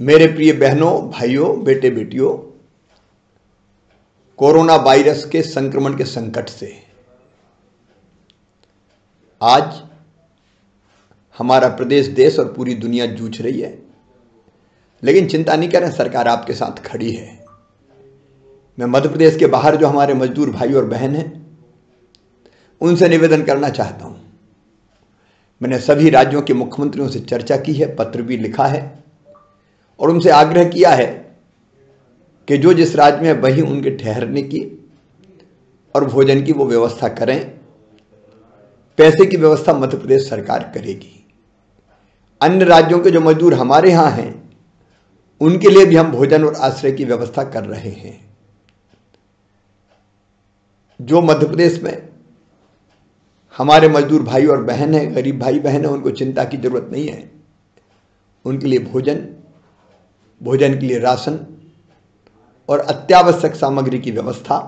मेरे प्रिय बहनों, भाइयों बेटे बेटियों कोरोना वायरस के संक्रमण के संकट से आज हमारा प्रदेश, देश और पूरी दुनिया जूझ रही है। लेकिन चिंता नहीं करें, सरकार आपके साथ खड़ी है। मैं मध्य प्रदेश के बाहर जो हमारे मजदूर भाई और बहन हैं, उनसे निवेदन करना चाहता हूँ। मैंने सभी राज्यों के मुख्यमंत्रियों से चर्चा की है, पत्र भी लिखा है। और उनसे आग्रह किया है कि जो जिस राज्य में वही उनके ठहरने की और भोजन की वो व्यवस्था करें। पैसे की व्यवस्था मध्य प्रदेश सरकार करेगी। अन्य राज्यों के जो मजदूर हमारे यहाँ हैं, उनके लिए भी हम भोजन और आश्रय की व्यवस्था कर रहे हैं। जो मध्य प्रदेश में हमारे मजदूर भाई और बहन हैं, गरीब भाई बहन हैं, उनको चिंता की ज़रूरत नहीं है। उनके लिए भोजन भोजन के लिए राशन और अत्यावश्यक सामग्री की व्यवस्था,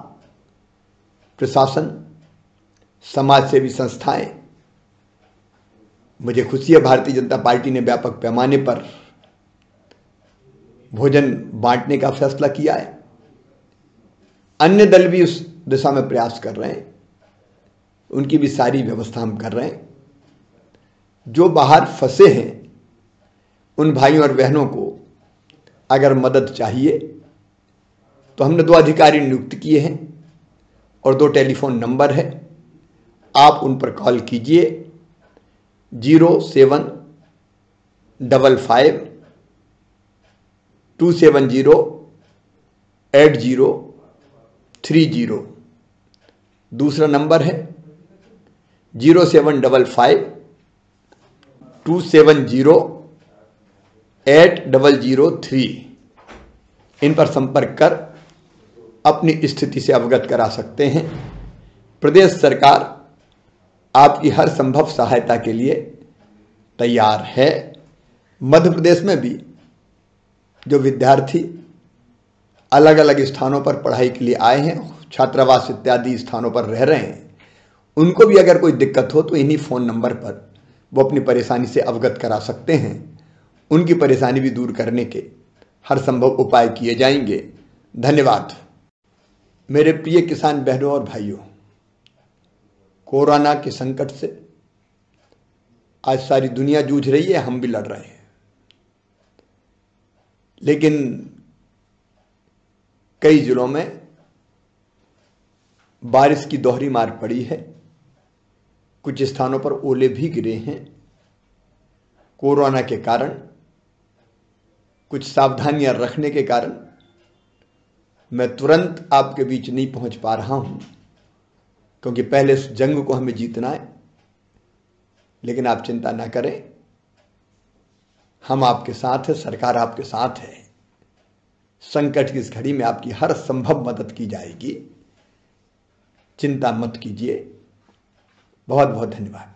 प्रशासन समाज सेवी संस्थाएँ। मुझे खुशी है, भारतीय जनता पार्टी ने व्यापक पैमाने पर भोजन बांटने का फैसला किया है। अन्य दल भी उस दिशा में प्रयास कर रहे हैं। उनकी भी सारी व्यवस्था हम कर रहे हैं। जो बाहर फंसे हैं, उन भाइयों और बहनों को अगर मदद चाहिए तो हमने दो अधिकारी नियुक्त किए हैं और दो टेलीफोन नंबर है। आप उन पर कॉल कीजिए, zero seven double five two seven zero eight zero three zero. दूसरा नंबर है zero seven double five two seven zero eight double zero three इन पर संपर्क कर, अपनी स्थिति से अवगत करा सकते हैं। प्रदेश सरकार आपकी हर संभव सहायता के लिए तैयार है। मध्य प्रदेश में भी जो विद्यार्थी अलग अलग स्थानों पर पढ़ाई के लिए आए हैं, छात्रावास इत्यादि स्थानों पर रह रहे हैं, उनको भी अगर कोई दिक्कत हो तो इन्हीं फ़ोन नंबर पर वो अपनी परेशानी से अवगत करा सकते हैं। उनकी परेशानी भी दूर करने के हर संभव उपाय किए जाएँगे। धन्यवाद। मेरे प्रिय किसान बहनों और भाइयों, कोरोना के संकट से आज सारी दुनिया जूझ रही है, हम भी लड़ रहे हैं। लेकिन कई जिलों में बारिश की दोहरी मार पड़ी है। कुछ स्थानों पर ओले भी गिरे हैं। कोरोना के कारण कुछ सावधानियाँ रखने के कारण मैं तुरंत आपके बीच नहीं पहुँच पा रहा हूँ, क्योंकि पहले इस जंग को हमें जीतना है। लेकिन आप चिंता ना करें, हम आपके साथ हैं, सरकार आपके साथ है। संकट की इस घड़ी में आपकी हर संभव मदद की जाएगी। चिंता मत कीजिए। बहुत बहुत धन्यवाद।